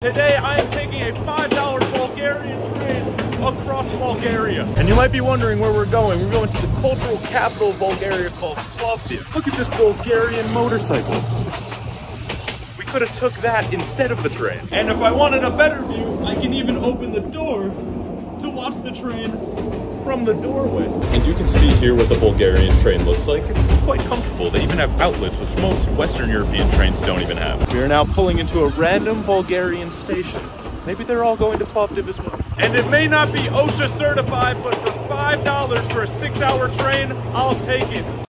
Today I am taking a $5 Bulgarian train across Bulgaria. And you might be wondering where we're going. We're going to the cultural capital of Bulgaria called Plovdiv. Look at this Bulgarian motorcycle. We could have took that instead of the train. And if I wanted a better view, I can even open the door to watch the train from the doorway. And you can see here what the Bulgarian train looks like. It's quite comfortable. Have outlets, which most Western European trains don't even have. We are now pulling into a random Bulgarian station. Maybe they're all going to Plovdiv as well. And it may not be OSHA certified, but for $5 for a six hour train, I'll take it.